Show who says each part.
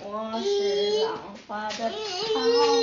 Speaker 1: 我是浪花的泡沫